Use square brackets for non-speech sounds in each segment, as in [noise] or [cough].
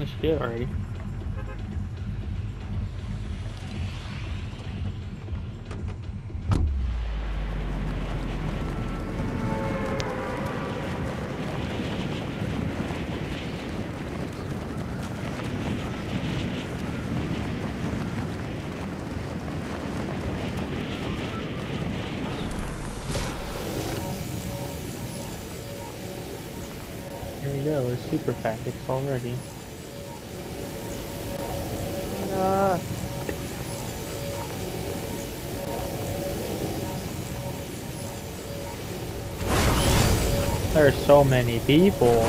Let's do it already. We go, super tactics already. There's so many people.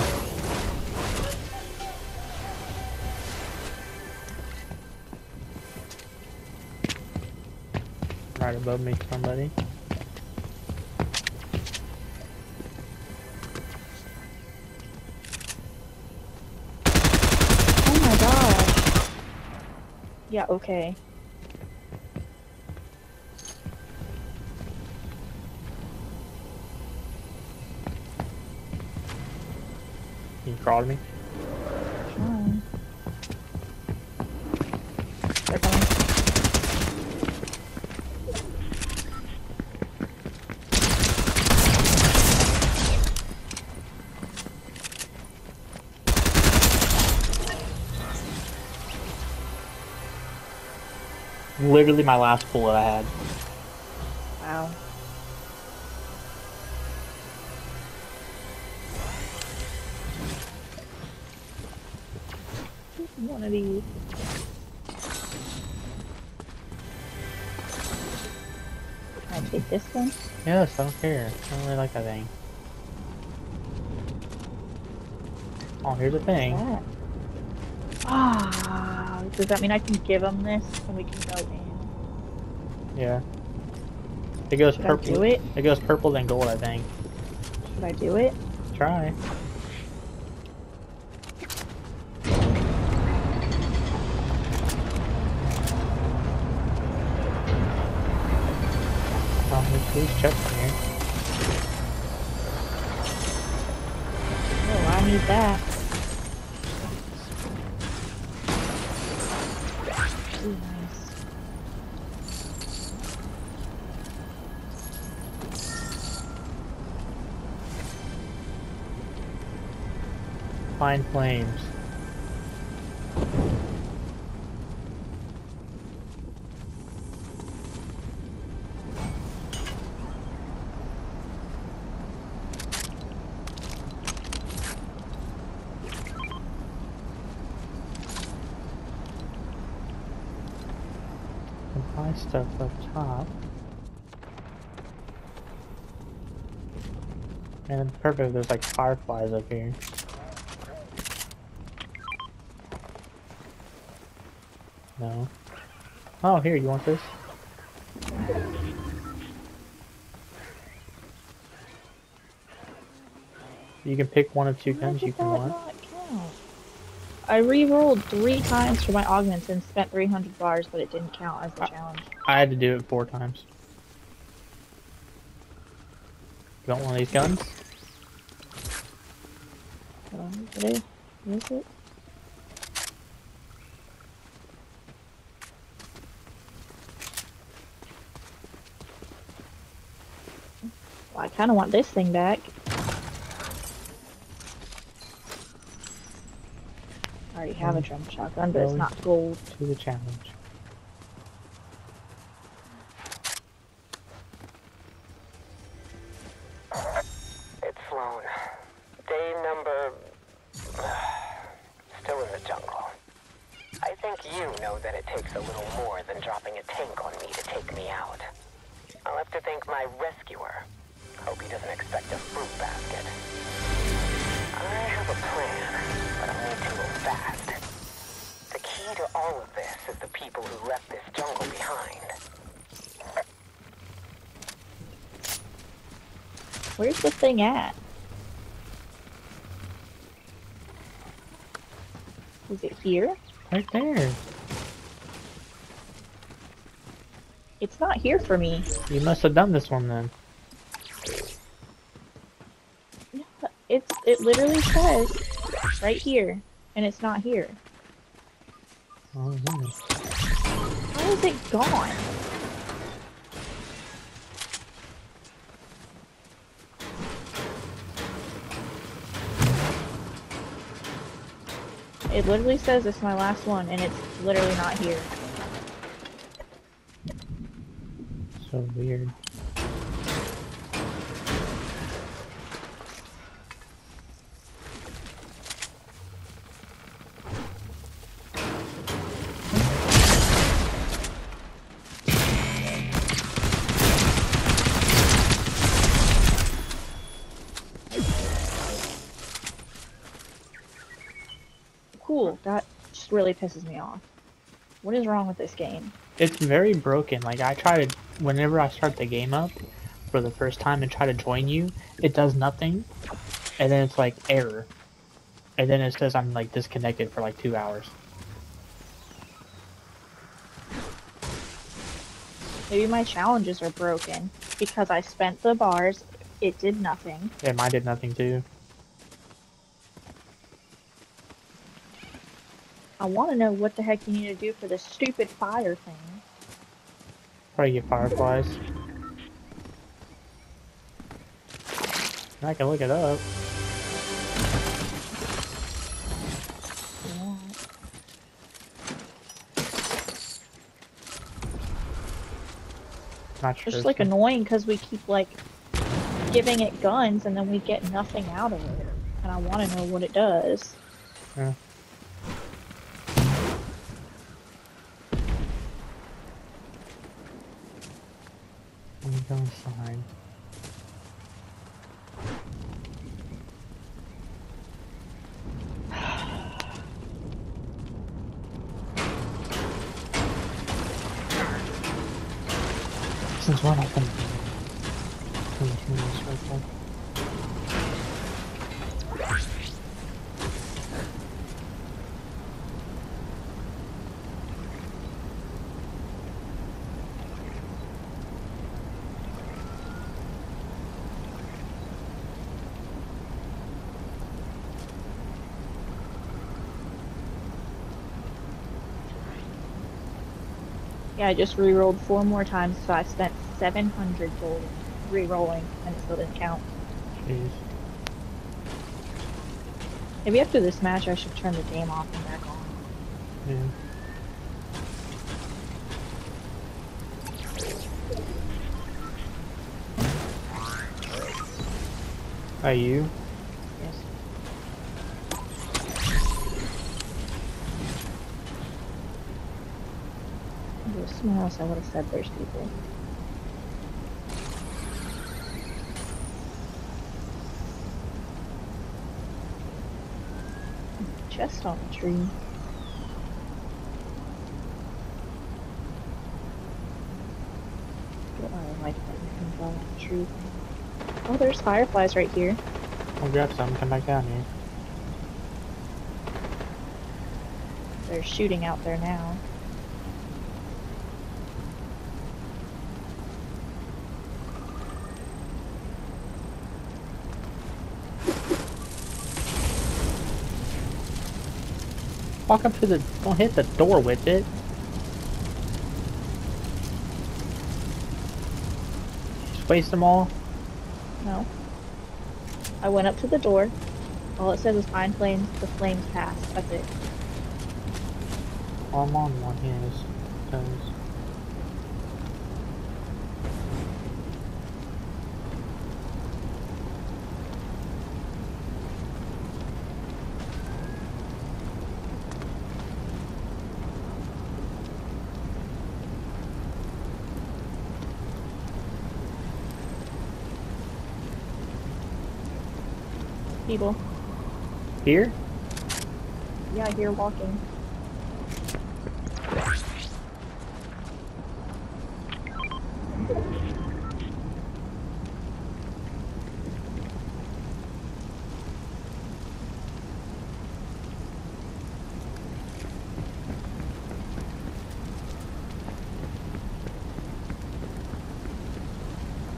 Right above me, somebody. oh my god. Yeah, okay. He crawled me. Fine. They're. Literally my last bullet I had. Take this one? Yes, I don't care. I don't really like that thing. Oh, here's the thing. Ah, does that mean I can give him this and we can go in? Yeah. It goes Should I purple. do it? It goes purple then gold, I think. Should I do it? Try. These chests in here. Oh, I need that. Ooh, nice. Fine flames. High stuff up top. And it's perfect, there's like fireflies up here. No. Oh, here, you want this? You can pick one of two guns you can want. I re-rolled three times for my augments and spent 300 bars, but it didn't count as a. I had to do it four times. You want one of these guns? On, is it? Is it? Well, I kind of want this thing back. I already have a Um, drum shotgun, but it's not gold. To the challenge. Jungle. I think you know that it takes a little more than dropping a tank on me to take me out. I'll have to thank my rescuer. Hope he doesn't expect a fruit basket. I have a plan, but I'll need to move fast. The key to all of this is the people who left this jungle behind. Where's the thing at? Is it here? Right there. It's not here for me. You must have done this one then. It's it literally says right here. and it's not here. Oh, yeah. How is it gone? It literally says it's my last one, and it's literally not here. So weird. Just really pisses me off. What is wrong with this game? It's very broken. Like I try to, whenever I start the game up for the first time and try to join you, it does nothing, and then it's like error, and then it says I'm like disconnected for like two hours. Maybe my challenges are broken because I spent the bars. It did nothing. Yeah, mine did nothing too. I want to know what the heck you need to do for this stupid fire thing. Probably get fireflies. I can look it up. Not sure. It's just like annoying because we keep like giving it guns and then we get nothing out of it. And I want to know what it does. Yeah. Let me go inside. Since when I can continue this real quick. Yeah, I just re-rolled four more times, so I spent 700 gold re-rolling, and it still didn't count. Jeez. Maybe after this match, I should turn the game off and back on. Yeah. Are you? Yes. If it was someone else, I would have said there's people. Chest on the tree. Get my that you can go on the tree. Oh, there's fireflies right here. I'll grab some, come back down here. They're shooting out there now. Walk up to the. Don't hit the door with it. Just waste them all. No. I went up to the door. All it says is find flames, the flames pass. That's it. I'm on one here. People. Here? Yeah, here walking.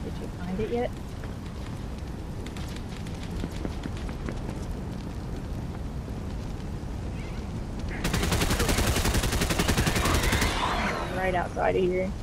Did you find it yet? Outside of here.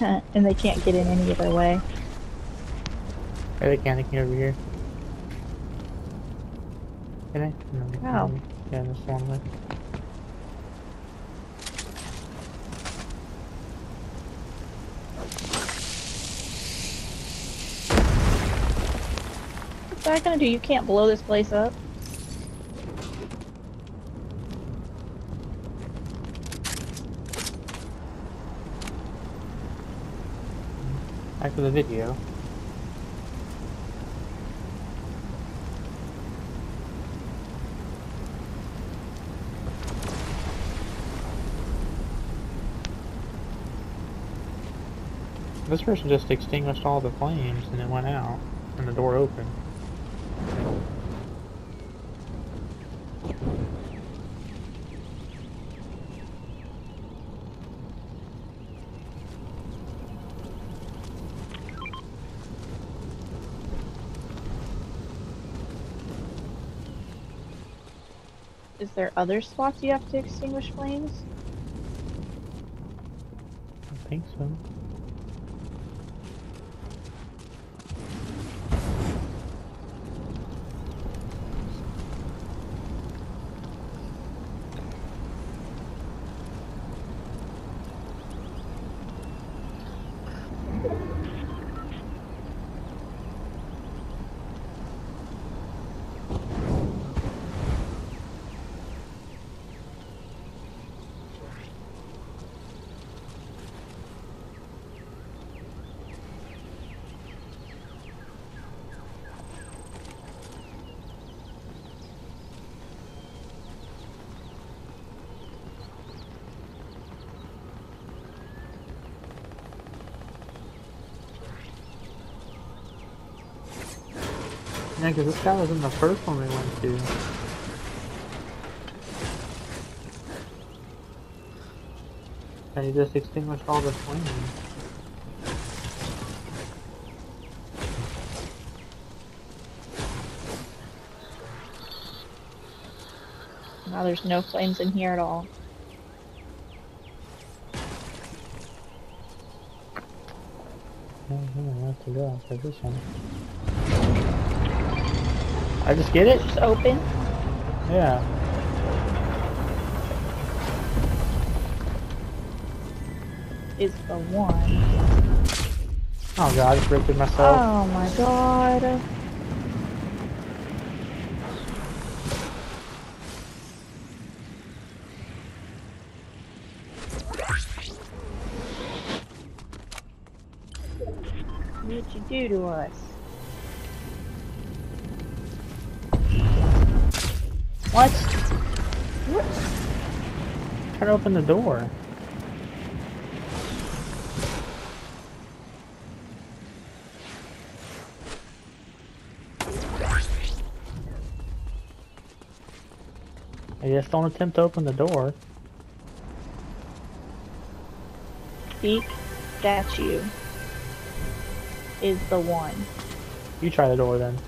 [laughs] and they can't get in any other way. Are they get over here. Can they? No, can't. Yeah, this one way. What's that gonna do? You can't blow this place up. Back to the video. This person just extinguished all the flames and it went out and the door opened. Is there other spots you have to extinguish flames? I think so. Yeah, because this guy was in the first one we went to. And he just extinguished all the flames. Now there's no flames in here at all. Yeah, I don't have to go outside this one. I just get it? Just open. Yeah. It's the one. Oh god, I just ripped it myself. Oh my god. What'd you do to us? What? Try to open the door. I guess don't attempt to open the door. Speak statue is the one. You try the door then.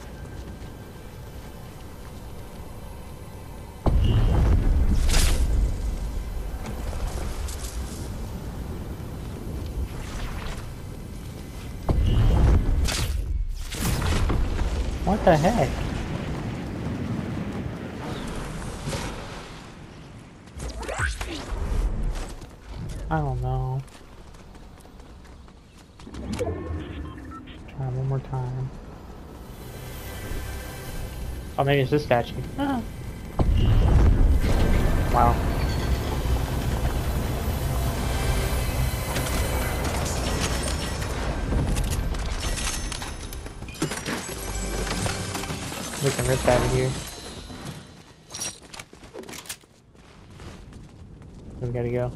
What the heck? I don't know. Try one more time. Oh, maybe it's this statue. Ah. Wow. We can rip out of here. We gotta go.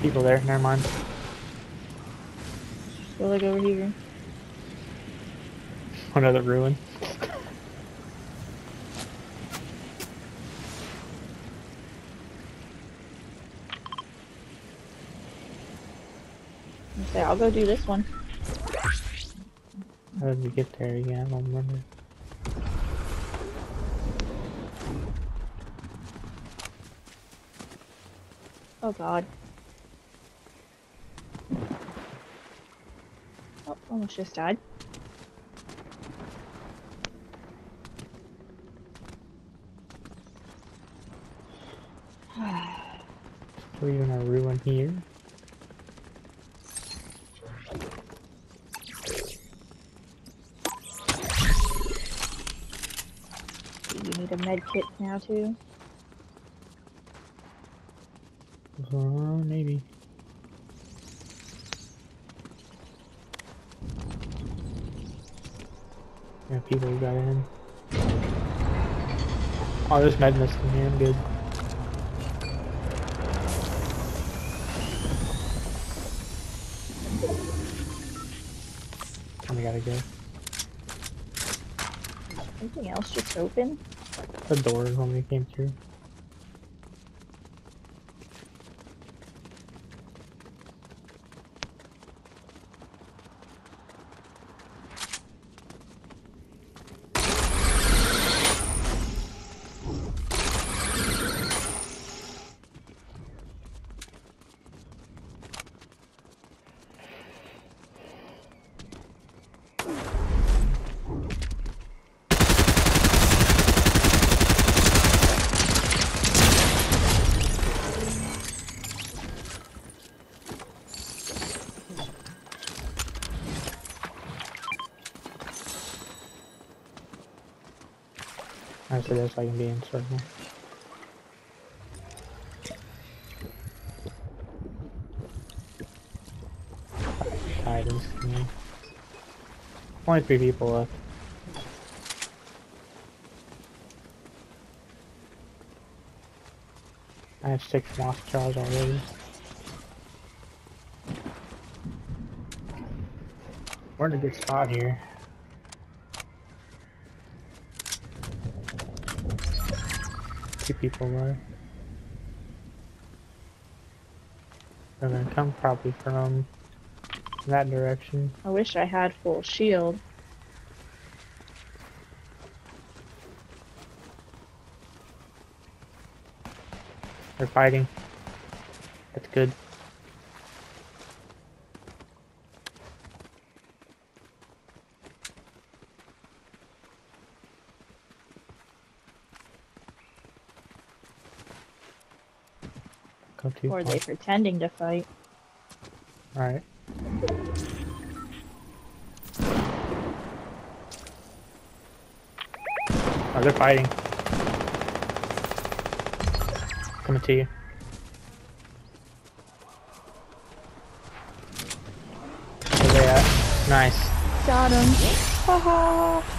People there, never mind. Go look over here. Another ruin. Okay, I'll go do this one. How did we get there again? I don't remember. Oh god. Oh, almost just died. Still even a ruin here. You need a med kit now too? Uh, maybe. Yeah, people got in. Oh, there's med mist in here. I'm good. Gotta go. Anything else just open? The door when we came through. Said this I can be in circle. Of. Only three people left. I have six moss jars already. We're in a good spot here. Two people left. They're gonna come probably from that direction. I wish I had full shield. They're fighting. That's good. Go too Or far. they pretending to fight. Alright. Oh, they're fighting. Coming to you. Where they at? Nice. Got him. Haha.